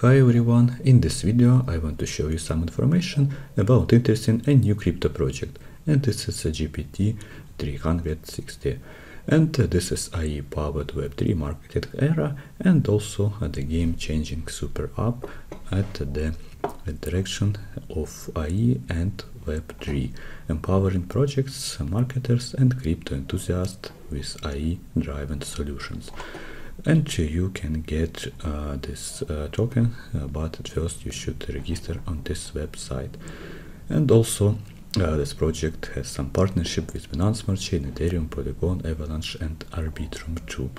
Hi everyone, in this video I want to show you some information about interesting and new crypto project and this is a GPT 360 and this is AI powered web3 marketing era and also the game changing super app at the direction of AI and web3 empowering projects, marketers and crypto enthusiasts with AI driven solutions and you can get uh, this uh, token uh, but at first you should register on this website and also uh, this project has some partnership with Binance Smart Chain, Ethereum, Polygon, Avalanche and Arbitrum too.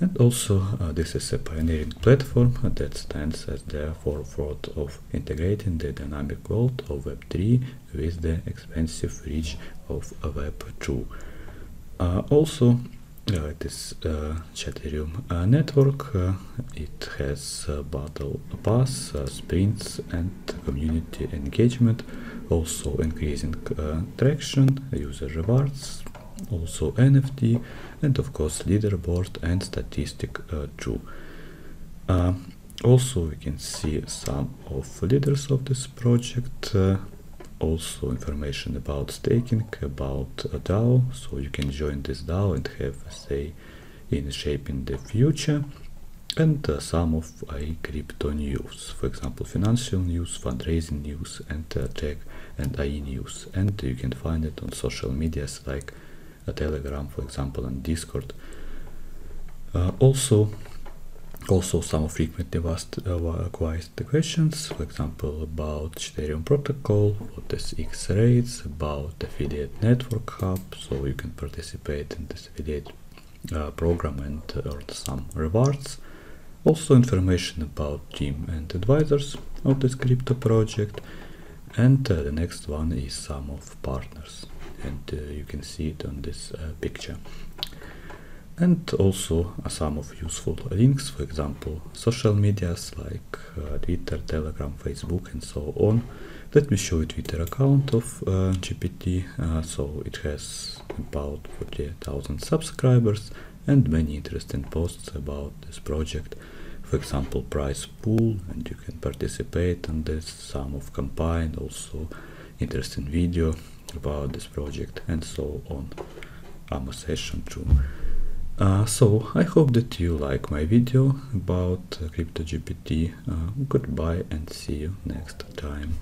And also uh, this is a pioneering platform that stands at the forefront of integrating the dynamic world of Web3 with the expansive reach of Web2. Uh, also it is uh, Chaterium uh, network. Uh, it has battle pass, uh, sprints, and community engagement. Also increasing traction, user rewards, also NFT, and of course leaderboard and statistic too. also, we can see some of the leaders of this project also information about staking, about a DAO, so you can join this DAO and have a say in shaping the future, and uh, some of AI crypto news, for example, financial news, fundraising news, and uh, tech and AI news, and you can find it on social medias like uh, Telegram, for example, and Discord. Uh, also, also some frequently asked, uh, questions, for example about Ethereum protocol, what is X rates, about affiliate network hub, so you can participate in this affiliate uh, program and earn some rewards. Also information about team and advisors of this crypto project. And uh, the next one is some of partners. And uh, you can see it on this uh, picture and also some of useful links, for example, social medias like uh, Twitter, Telegram, Facebook, and so on. Let me show you Twitter account of uh, GPT. Uh, so it has about 40,000 subscribers and many interesting posts about this project. For example, price pool, and you can participate in this. Some of campaign, also interesting video about this project, and so on. AMA session too. Uh, so I hope that you like my video about uh, CryptoGPT. Uh, goodbye and see you next time.